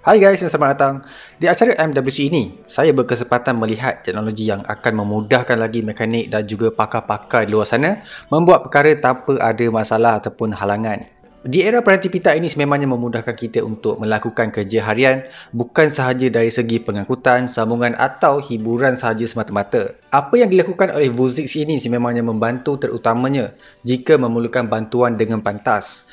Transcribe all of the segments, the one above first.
Hai guys, selamat datang. Di acara MWC ini, saya berkesempatan melihat teknologi yang akan memudahkan lagi mekanik dan juga pakar-pakar di luar sana membuat perkara tanpa ada masalah ataupun halangan. Di era peranti ini sememangnya memudahkan kita untuk melakukan kerja harian bukan sahaja dari segi pengangkutan, sambungan atau hiburan sahaja semata-mata. Apa yang dilakukan oleh Vuzix ini sememangnya membantu terutamanya jika memerlukan bantuan dengan pantas.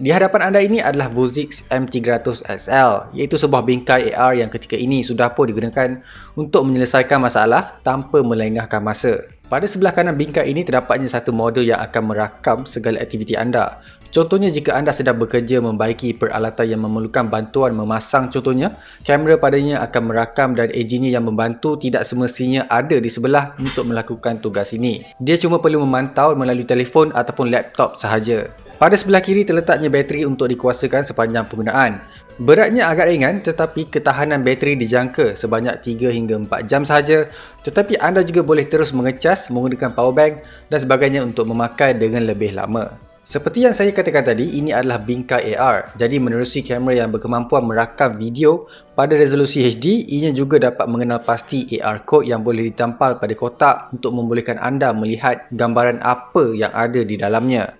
Di hadapan anda ini adalah Vuzix M300 XL iaitu sebuah bingkai AR yang ketika ini sudah pun digunakan untuk menyelesaikan masalah tanpa melengahkan masa. Pada sebelah kanan bingkai ini terdapatnya satu model yang akan merakam segala aktiviti anda. Contohnya jika anda sedang bekerja membaiki peralatan yang memerlukan bantuan memasang contohnya, kamera padanya akan merakam dan engineer yang membantu tidak semestinya ada di sebelah untuk melakukan tugas ini. Dia cuma perlu memantau melalui telefon ataupun laptop sahaja. Pada sebelah kiri terletaknya bateri untuk dikuasakan sepanjang penggunaan. Beratnya agak ringan tetapi ketahanan bateri dijangka sebanyak 3 hingga 4 jam sahaja tetapi anda juga boleh terus mengecas menggunakan power bank dan sebagainya untuk memakai dengan lebih lama. Seperti yang saya katakan tadi, ini adalah bingkai AR. Jadi menerusi kamera yang berkemampuan merakam video pada resolusi HD, ianya juga dapat mengenal pasti AR code yang boleh ditampal pada kotak untuk membolehkan anda melihat gambaran apa yang ada di dalamnya.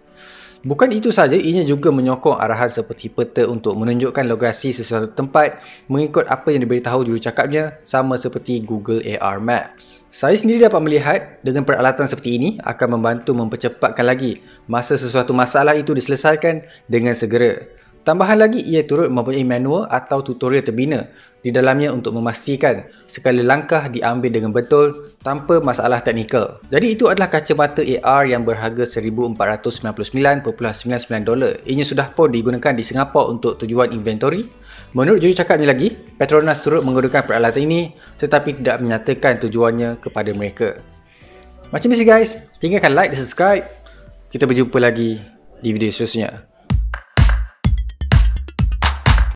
Bukan itu saja, ianya juga menyokong arahan seperti peta untuk menunjukkan lokasi sesuatu tempat mengikut apa yang diberitahu jurucakapnya sama seperti Google AR Maps. Saya sendiri dapat melihat dengan peralatan seperti ini akan membantu mempercepatkan lagi masa sesuatu masalah itu diselesaikan dengan segera. Tambahan lagi, ia turut mempunyai manual atau tutorial terbina di dalamnya untuk memastikan segala langkah diambil dengan betul tanpa masalah teknikal. Jadi itu adalah kacamata AR yang berharga $1,499.99 dolar. Ianya sudah pun digunakan di Singapura untuk tujuan inventory. Menurut jurucakapnya lagi, Petronas turut menggunakan peralatan ini tetapi tidak menyatakan tujuannya kepada mereka. Macam biasa guys, tinggalkan like dan subscribe. Kita berjumpa lagi di video seterusnya.